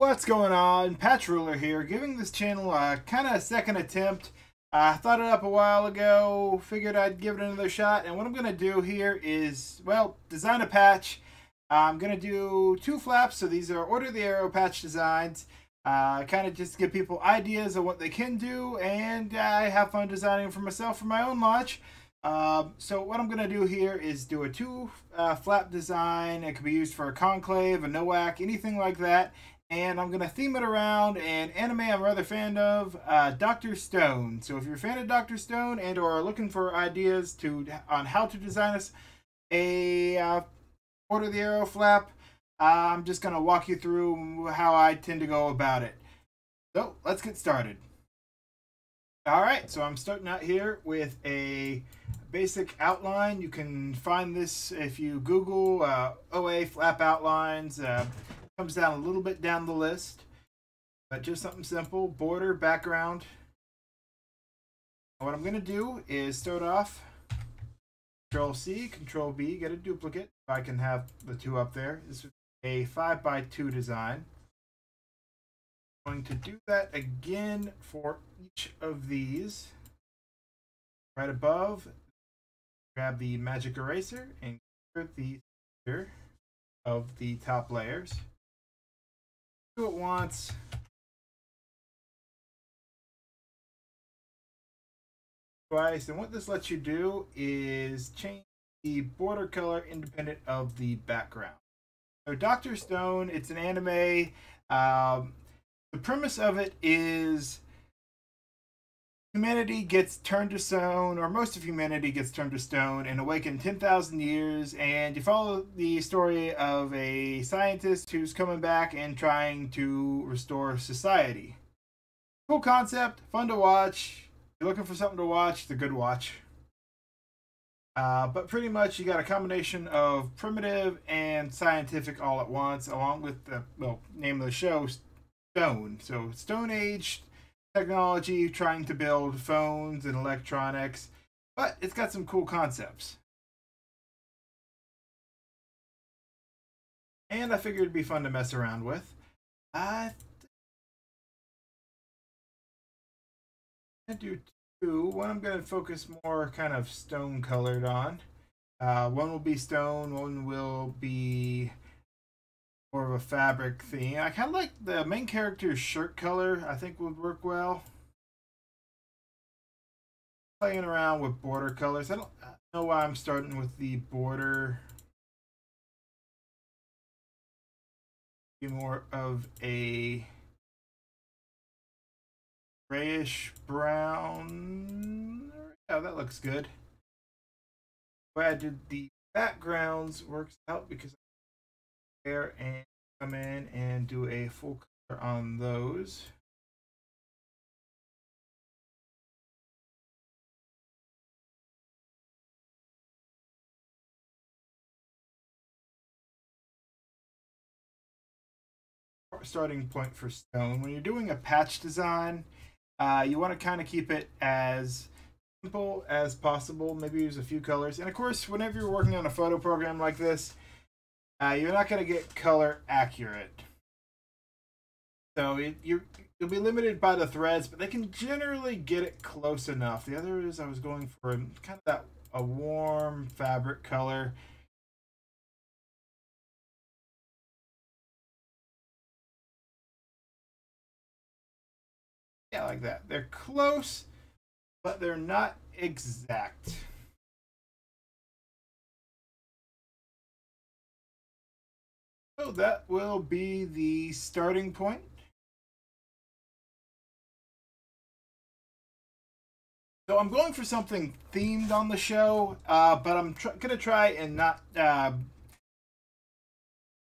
What's going on? Patch Ruler here, giving this channel a kind of second attempt. I thought it up a while ago, figured I'd give it another shot, and what I'm going to do here is, well, design a patch. I'm going to do two flaps, so these are Order the Arrow patch designs. Uh, kind of just give people ideas of what they can do, and I have fun designing for myself for my own launch. Um, so what I'm going to do here is do a two uh, flap design. It could be used for a conclave, a NOAC, anything like that. And I'm going to theme it around an anime I'm rather fan of, uh, Dr. Stone. So if you're a fan of Dr. Stone and or are looking for ideas to on how to design us a uh, Order the Arrow flap, I'm just going to walk you through how I tend to go about it. So let's get started. All right, so I'm starting out here with a basic outline. You can find this if you Google uh, OA flap outlines. Comes down a little bit down the list, but just something simple. Border, background. What I'm going to do is start off Control C, Control V, get a duplicate. If I can have the two up there. This is a 5 by 2 design going to do that again for each of these. Right above, grab the magic eraser and clear the of the top layers. Do it once. Twice, and what this lets you do is change the border color independent of the background. So Dr. Stone, it's an anime. Um, the premise of it is humanity gets turned to stone, or most of humanity gets turned to stone and awakened 10,000 years. And you follow the story of a scientist who's coming back and trying to restore society. Cool concept, fun to watch. If you're looking for something to watch, the good watch. Uh, but pretty much you got a combination of primitive and scientific all at once, along with the well name of the show, Stone. So Stone Age technology trying to build phones and electronics, but it's got some cool concepts. And I figured it'd be fun to mess around with. I do two. One I'm going to focus more kind of stone colored on. Uh, one will be stone, one will be more of a fabric theme. I kind of like the main character's shirt color. I think would work well. Playing around with border colors. I don't know why I'm starting with the border. Be more of a grayish brown. Yeah, that looks good. I did the backgrounds works out because there and come in and do a full color on those. starting point for stone. When you're doing a patch design, uh, you want to kind of keep it as simple as possible. Maybe use a few colors. And of course, whenever you're working on a photo program like this, uh, you're not going to get color accurate. So it, you you'll be limited by the threads, but they can generally get it close enough. The other is I was going for kind of that a warm fabric color. Yeah, like that. They're close, but they're not exact. So that will be the starting point. So I'm going for something themed on the show, uh, but I'm going to try and not uh,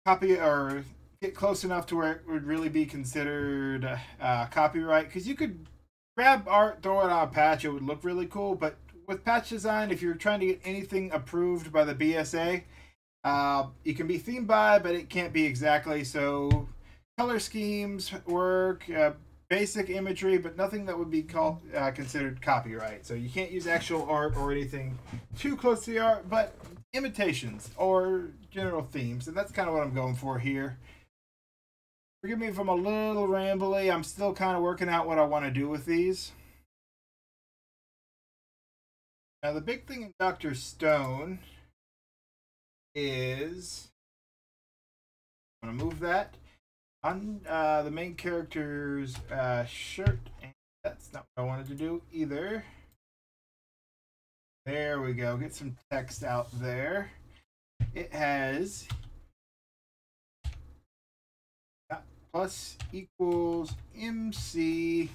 copy or get close enough to where it would really be considered uh, copyright. Because you could grab art, throw it on a patch, it would look really cool. But with patch design, if you're trying to get anything approved by the BSA, uh, it can be themed by, but it can't be exactly. So color schemes work, uh, basic imagery, but nothing that would be called uh, considered copyright. So you can't use actual art or anything too close to the art, but imitations or general themes. And that's kind of what I'm going for here. Forgive me if I'm a little rambly. I'm still kind of working out what I want to do with these. Now, the big thing in Dr. Stone is I'm to move that on uh, the main character's uh, shirt. And that's not what I wanted to do either. There we go. Get some text out there. It has plus equals MC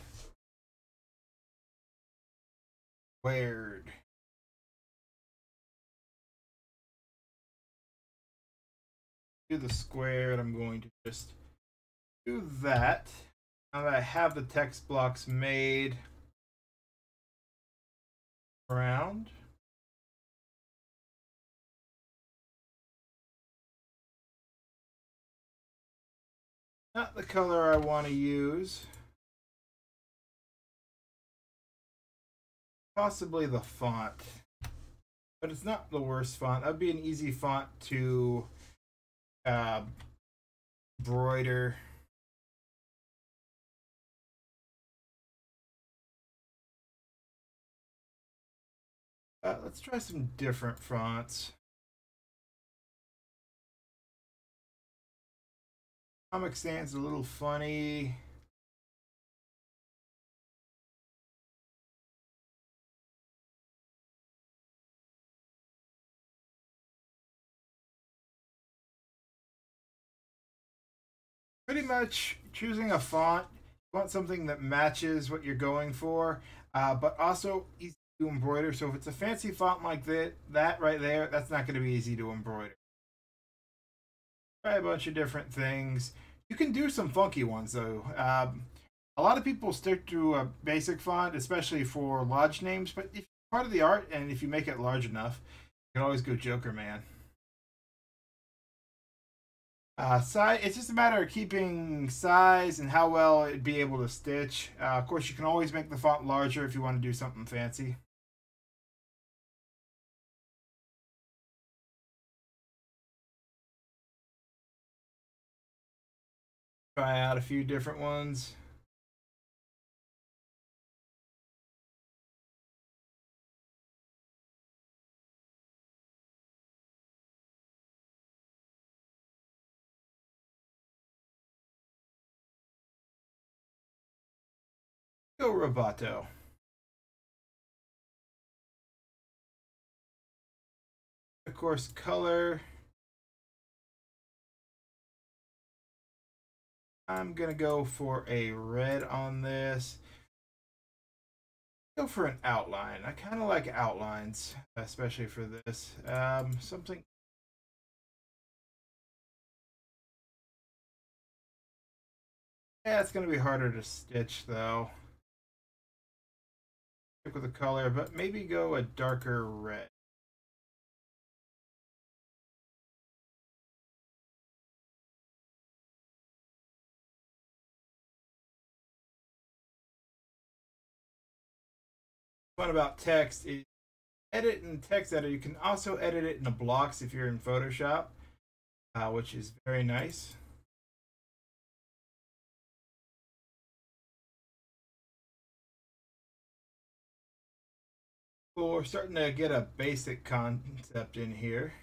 squared. Do the squared, I'm going to just do that. Now that I have the text blocks made around. Not the color I want to use. Possibly the font. But it's not the worst font. That'd be an easy font to uh, broider. Uh, let's try some different fonts. Comic Sans a little funny. Pretty much choosing a font, you want something that matches what you're going for, uh, but also easy to embroider. So if it's a fancy font like that, that right there, that's not going to be easy to embroider try a bunch of different things. You can do some funky ones though. Um, a lot of people stick to a basic font, especially for lodge names. But if part of the art, and if you make it large enough, you can always go Jokerman. Uh, size, it's just a matter of keeping size and how well it'd be able to stitch. Uh, of course, you can always make the font larger if you want to do something fancy. try out a few different ones. Go Roboto. Of course, color. I'm gonna go for a red on this. Go for an outline. I kind of like outlines, especially for this. Um, something. Yeah, it's gonna be harder to stitch though. Stick with the color, but maybe go a darker red. fun about text is edit in text editor. You can also edit it in the blocks if you're in Photoshop, uh, which is very nice. We're starting to get a basic concept in here.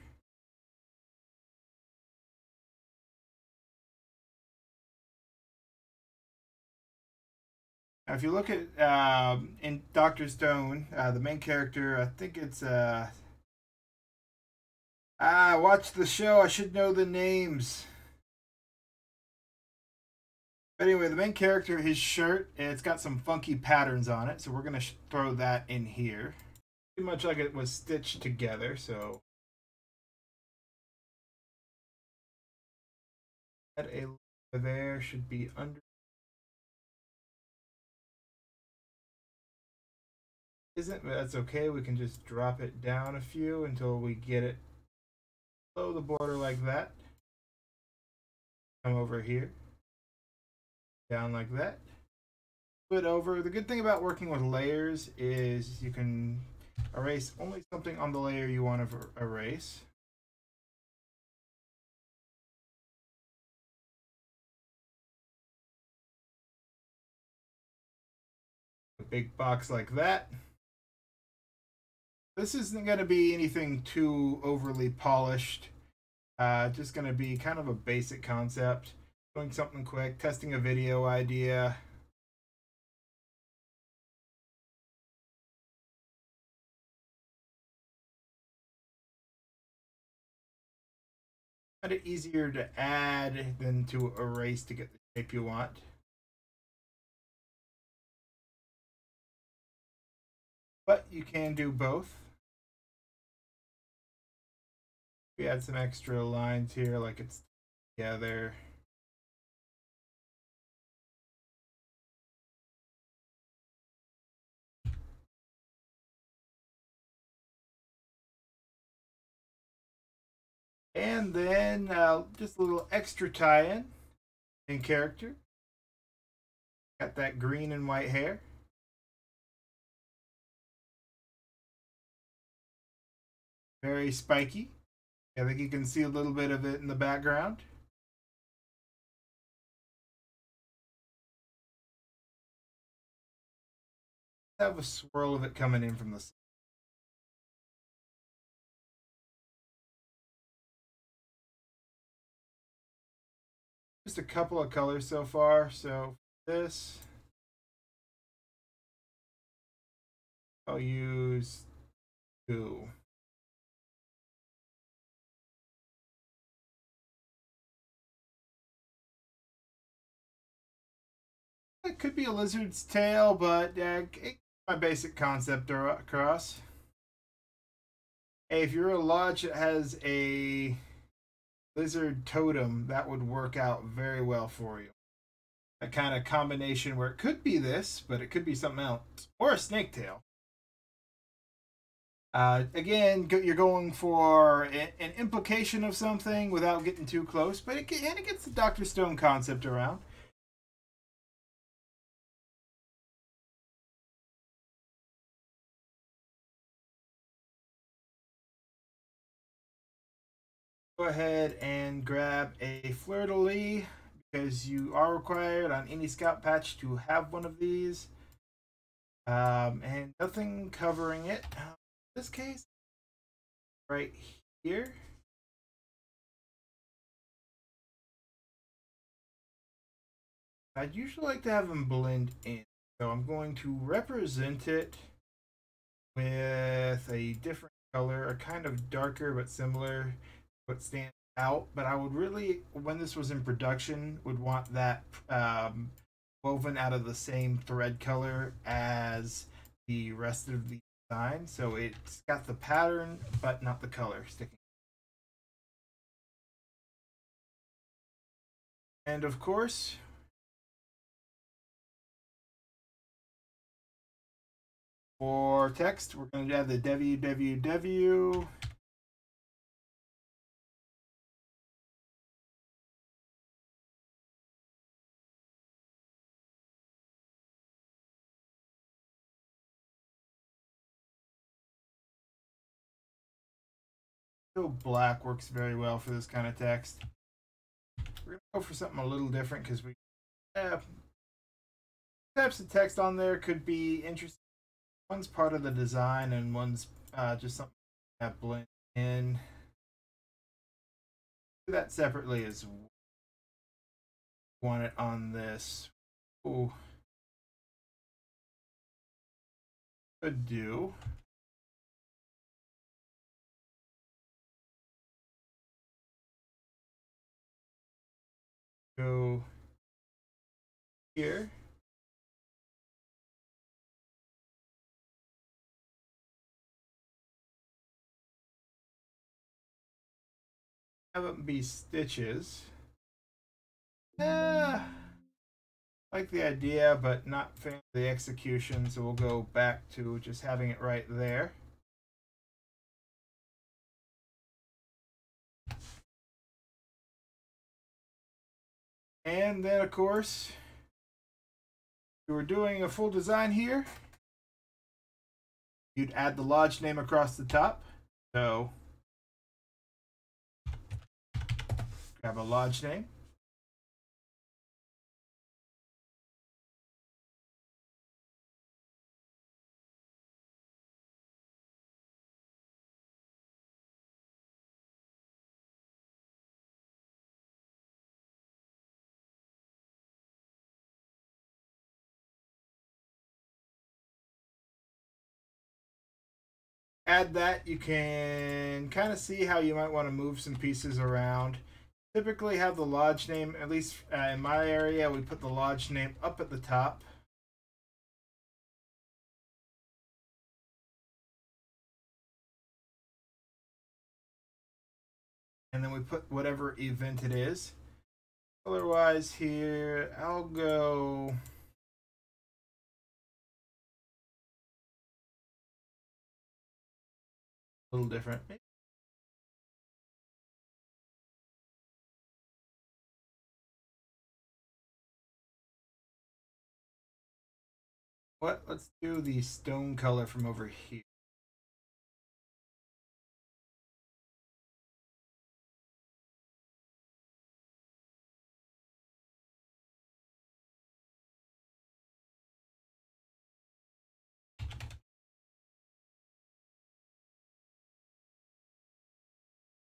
Now, if you look at um, in Doctor Stone, uh, the main character, I think it's uh, ah, watch the show. I should know the names. But anyway, the main character, his shirt, it's got some funky patterns on it, so we're gonna throw that in here. Pretty much like it was stitched together, so. That a there should be under isn't, that's okay. We can just drop it down a few until we get it below the border like that. Come over here. Down like that. Put over. The good thing about working with layers is you can Erase only something on the layer you want to erase. A big box like that. This isn't going to be anything too overly polished. Uh, just going to be kind of a basic concept. Doing something quick, testing a video idea. Easier to add than to erase to get the shape you want. But you can do both. We add some extra lines here like it's together. And then uh, just a little extra tie-in in character. Got that green and white hair. Very spiky. I think you can see a little bit of it in the background. Have a swirl of it coming in from the side. A couple of colors so far. So this, I'll use two. It could be a lizard's tail, but uh, my basic concept across. Hey, if you're a lodge that has a lizard totem, that would work out very well for you. A kind of combination where it could be this, but it could be something else. Or a snake tail. Uh, again, you're going for an implication of something without getting too close, but it, and it gets the Dr. Stone concept around. Go ahead and grab a fleur-de-lis because you are required on any scout patch to have one of these. Um, and nothing covering it. Uh, in this case, right here. I'd usually like to have them blend in. So I'm going to represent it with a different color, a kind of darker but similar what stands out. But I would really, when this was in production, would want that um, woven out of the same thread color as the rest of the design. So it's got the pattern, but not the color sticking. And of course, for text, we're going to add the www black works very well for this kind of text. We're going to go for something a little different because we have types of text on there could be interesting. One's part of the design and one's uh, just something that blend in. Do that separately as well. Want it on this. Ooh. Could do. Here. Have them be stitches. Yeah, like the idea, but not the execution, so we'll go back to just having it right there. And then, of course, we were doing a full design here. You'd add the lodge name across the top. So, grab a lodge name. Add that, you can kind of see how you might want to move some pieces around. Typically have the lodge name, at least uh, in my area, we put the lodge name up at the top. And then we put whatever event it is. Otherwise here, I'll go... A little different. What? Let's do the stone color from over here.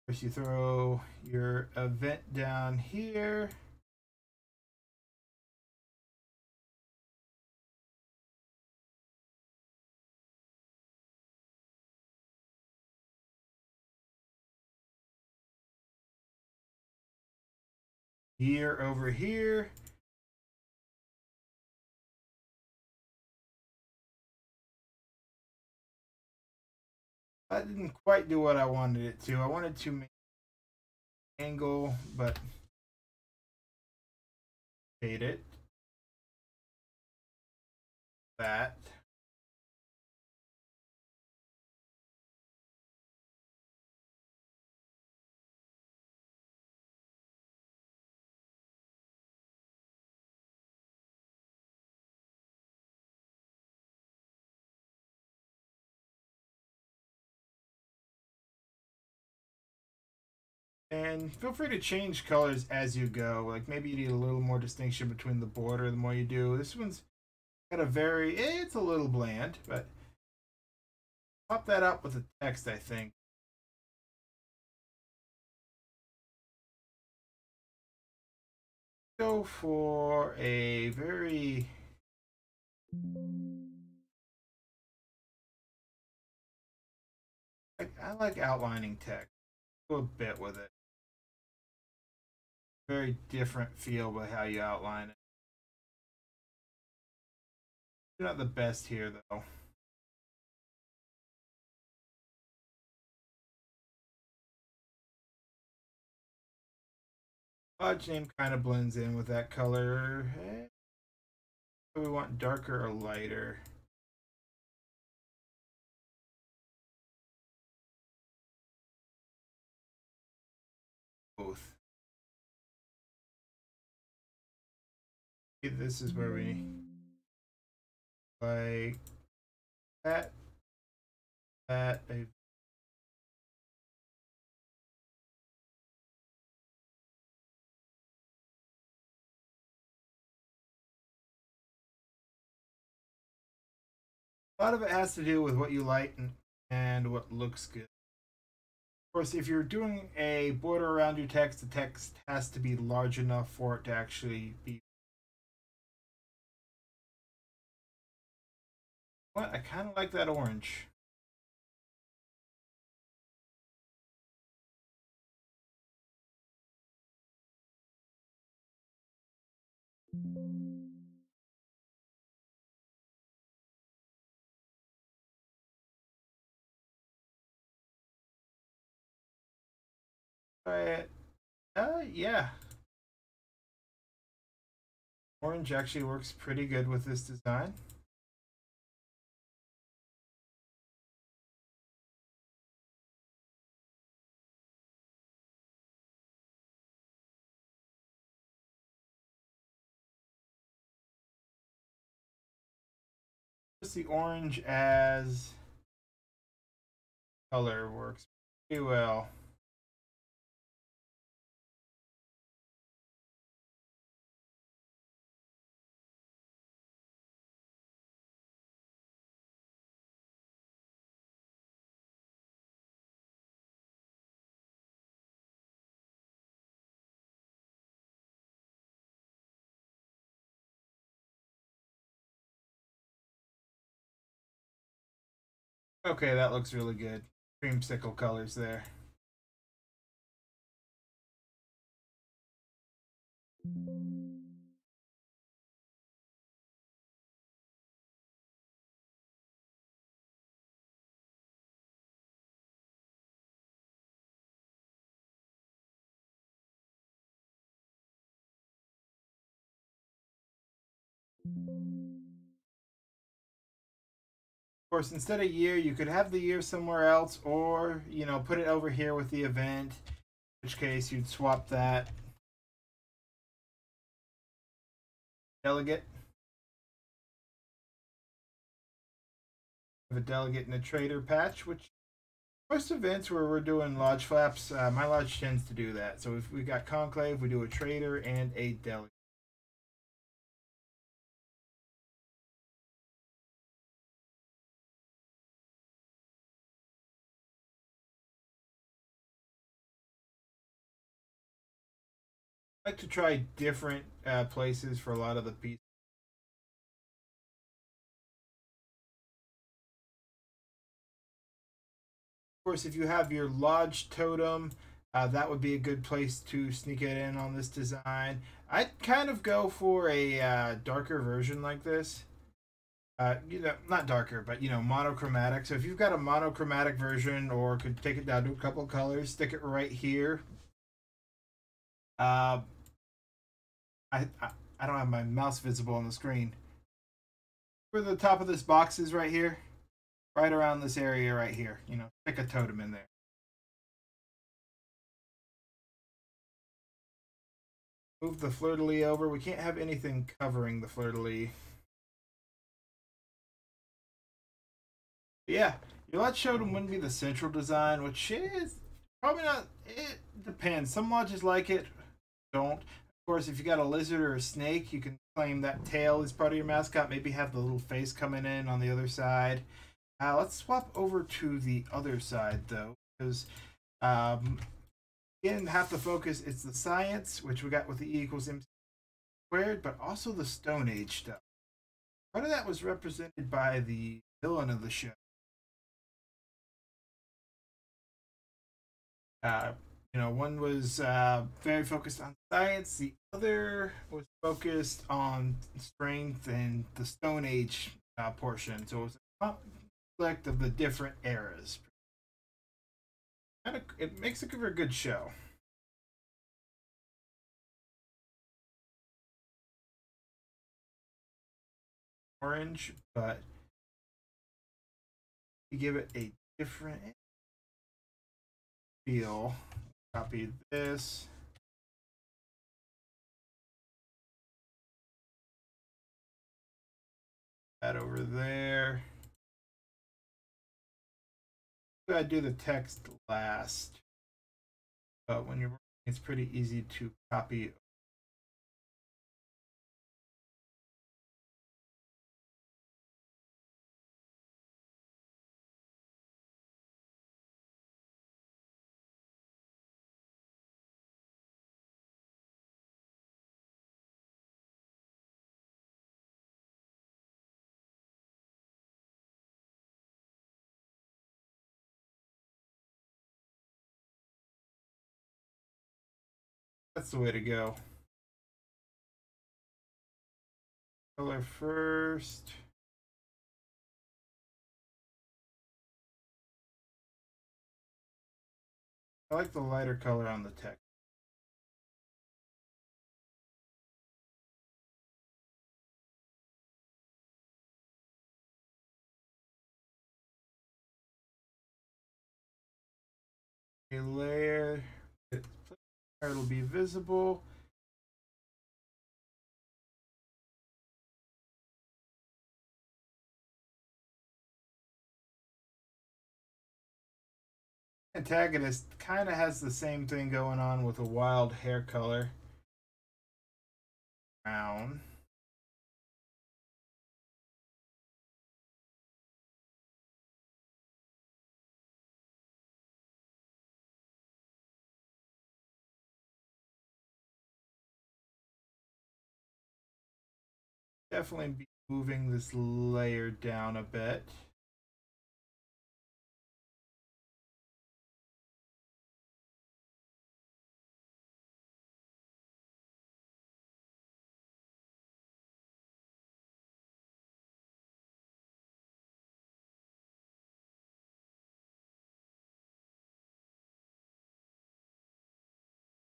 First you throw your event down here. Here over here. That didn't quite do what I wanted it to. I wanted to make angle, but hate it. That. And feel free to change colors as you go. Like maybe you need a little more distinction between the border the more you do. This one's got a very, it's a little bland, but pop that up with the text, I think. Go for a very I, I like outlining text. Go a bit with it very different feel by how you outline it. You're not the best here, though. Lodge name kind of blends in with that color. Eh, we want darker or lighter. Both. This is where we like that that a lot of it has to do with what you like and, and what looks good. Of course, if you're doing a border around your text, the text has to be large enough for it to actually be What? I kind of like that orange. But, uh, yeah. Orange actually works pretty good with this design. The orange as color works pretty well. Okay, that looks really good. Creamsicle colors there. Course, instead of year, you could have the year somewhere else, or you know, put it over here with the event. In which case, you'd swap that delegate. Have a delegate and a trader patch, which most events where we're doing lodge flaps, uh, my lodge tends to do that. So if we got conclave, we do a trader and a delegate. Like to try different uh, places for a lot of the pieces. Of course, if you have your lodge totem, uh, that would be a good place to sneak it in on this design. I'd kind of go for a uh, darker version like this. Uh, you know, not darker, but you know, monochromatic. So if you've got a monochromatic version, or could take it down to a couple colors, stick it right here. Uh, I, I, I don't have my mouse visible on the screen. Where the top of this box is right here, right around this area right here. You know, stick a totem in there. Move the fleur-de-lis over. We can't have anything covering the fleur-de-lis. Yeah, your lodge totem wouldn't be the central design, which is probably not. It depends. Some lodges like it, don't course, if you got a lizard or a snake, you can claim that tail is part of your mascot. Maybe have the little face coming in on the other side. Uh, let's swap over to the other side though, because um, again, half the focus is the science, which we got with the E equals MC squared, but also the Stone Age stuff. Part of that was represented by the villain of the show. Uh, you know, one was uh, very focused on science, the other was focused on strength and the Stone Age uh, portion. So it was a conflict of the different eras. Of, it makes it for a good show. Orange, but you give it a different feel. Copy this. That over there. I do the text last, but when you're working, it's pretty easy to copy That's the way to go. Color first. I like the lighter color on the text. A layer it'll be visible. Antagonist kind of has the same thing going on with a wild hair color. Brown. definitely be moving this layer down a bit.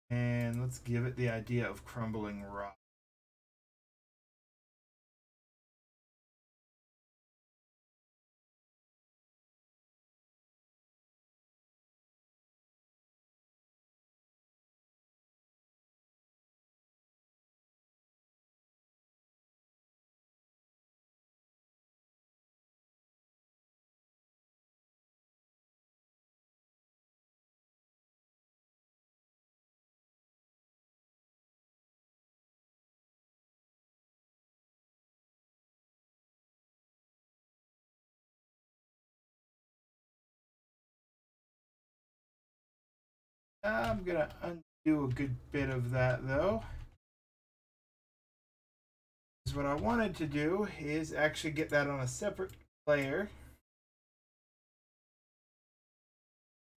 And let's give it the idea of crumbling rock. I'm gonna undo a good bit of that though. Because what I wanted to do is actually get that on a separate layer.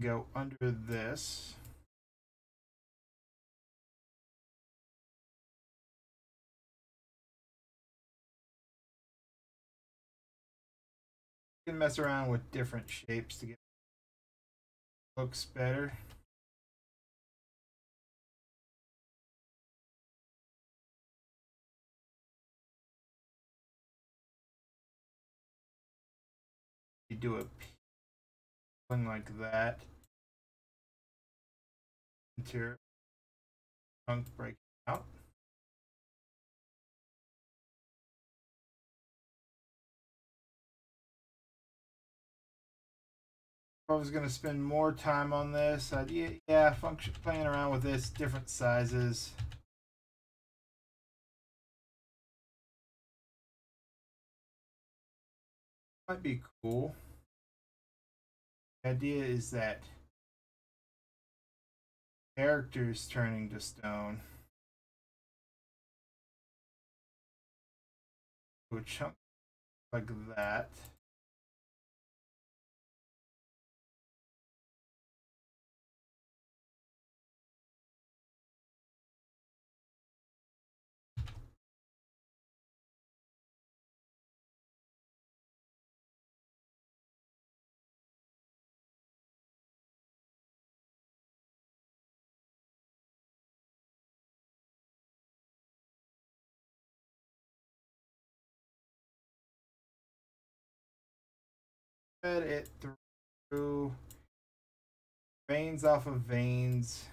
Go under this. Can mess around with different shapes to get looks better. You do a thing like that. Interior chunk break out. I was going to spend more time on this, I'd yeah, function playing around with this, different sizes. Might be cool. The idea is that characters turning to stone. a chunk like that. It through veins off of veins.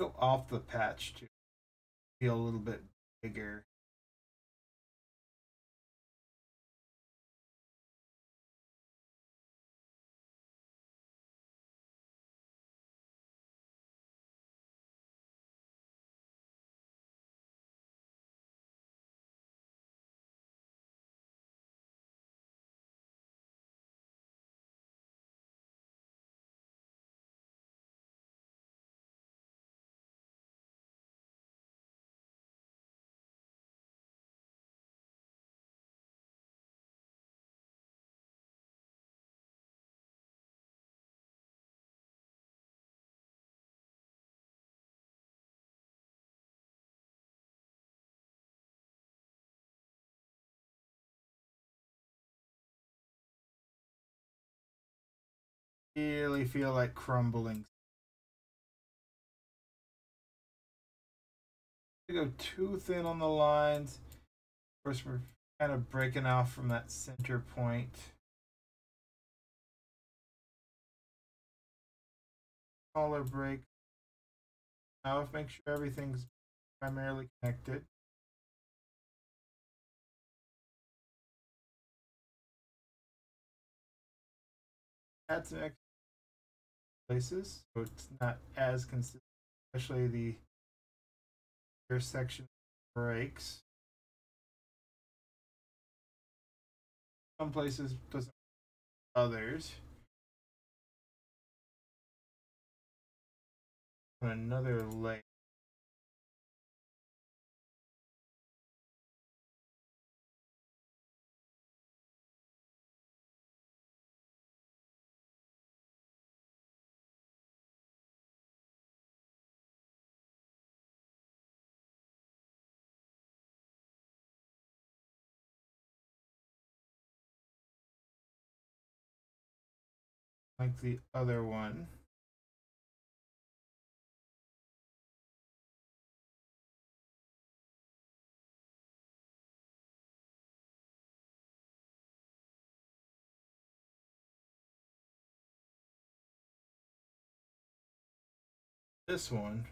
Go off the patch to feel a little bit bigger. Really feel like crumbling. go too thin on the lines. Of course, we're kind of breaking off from that center point. Smaller break. Now, make sure everything's primarily connected. Add some places, so it's not as consistent, especially the intersection breaks. Some places doesn't others. Another layer. Like the other one. This one.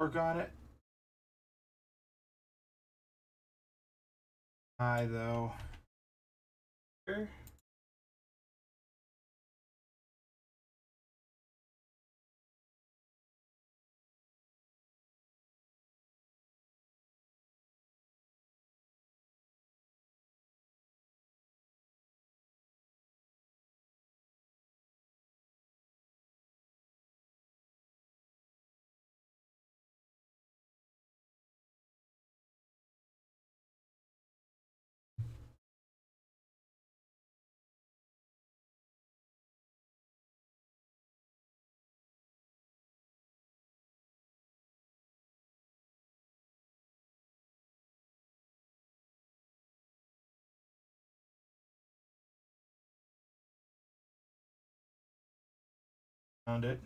Work on it. I though. Here. Found it.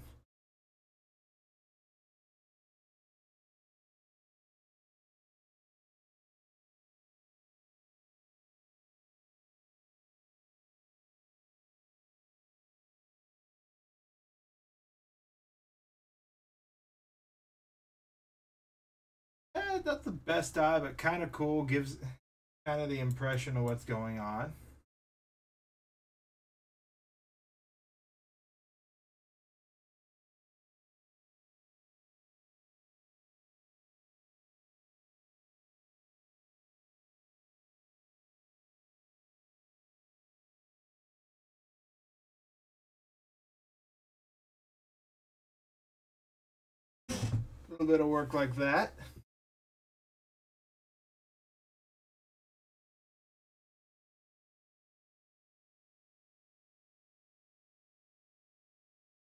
Eh, not the best eye, but kind of cool. Gives kind of the impression of what's going on. Little bit of work like that.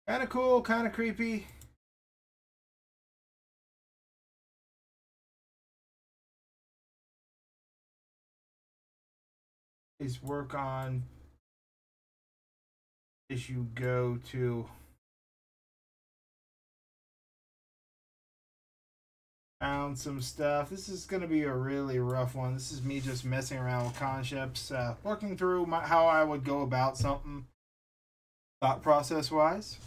Kind of cool, kind of creepy. Is work on as you go to found some stuff. This is going to be a really rough one. This is me just messing around with concepts, uh, working through my, how I would go about something thought process wise.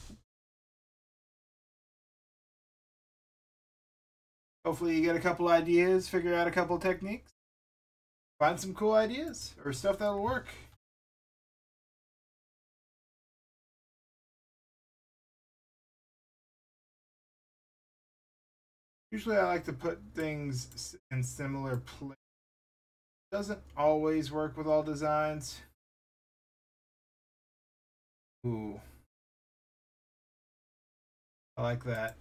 Hopefully you get a couple ideas, figure out a couple techniques, find some cool ideas or stuff that'll work. Usually I like to put things in similar places. Doesn't always work with all designs. Ooh. I like that.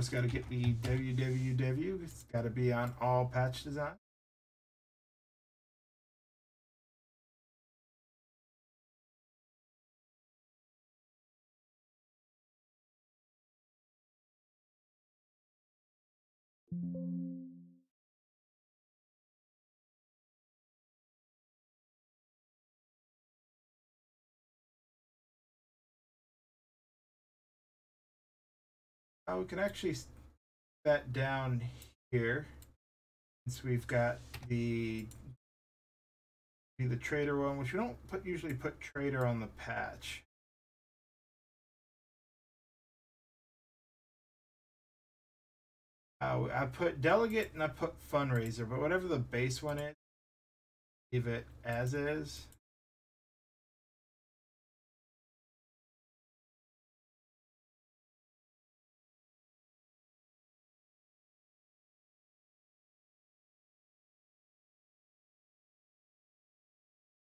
It's gotta get the www. It's gotta be on all patch design. Thank you. Uh, we can actually that down here since we've got the the trader one, which we don't put usually put trader on the patch. Uh, I put delegate and I put fundraiser, but whatever the base one is, leave it as is.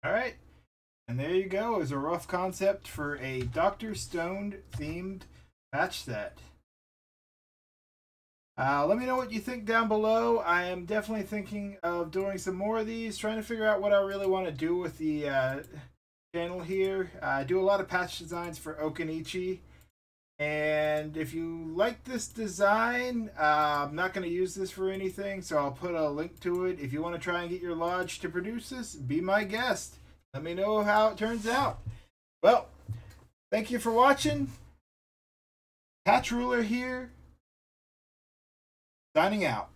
All right. And there you go. Is a rough concept for a Dr. Stone themed patch set. Uh, let me know what you think down below. I am definitely thinking of doing some more of these, trying to figure out what I really want to do with the uh, channel here. I do a lot of patch designs for Occoneechee. And if you like this design, uh, I'm not going to use this for anything, so I'll put a link to it. If you want to try and get your lodge to produce this, be my guest. Let me know how it turns out. Well, thank you for watching. Patch Ruler here, signing out.